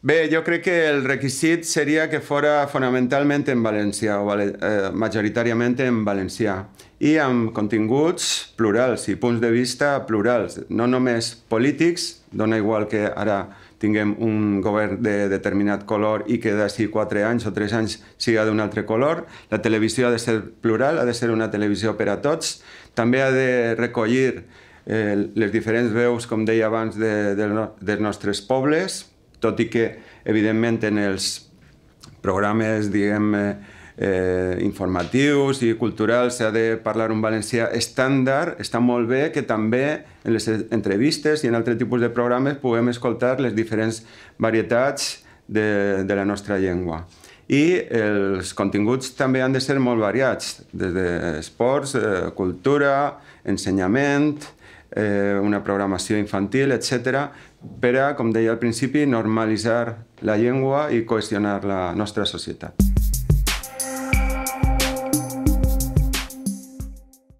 Bé, jo crec que el requisit seria que fora fonamentalment en valencià, o vale, eh, majoritàriament en valencià, i amb continguts plurals i punts de vista plurals, no només polítics, dona igual que ara tinguem un govern de determinat color i que d'ací quatre anys o tres anys siga d'un altre color. La televisió ha de ser plural, ha de ser una televisió per a tots. També ha de recollir eh, les diferents veus, com deia abans, de, de, dels nostres pobles, tot i que, evidentment, en els programes, diguem, eh, eh, informatius i culturals s'ha de parlar un valencià estàndard, està molt bé que també en les entrevistes i en altres tipus de programes puguem escoltar les diferents varietats de, de la nostra llengua. I els continguts també han de ser molt variats, des d'esports, eh, cultura, ensenyament, eh, una programació infantil, etc per a, com deia al principi, normalitzar la llengua i cohesionar la nostra societat.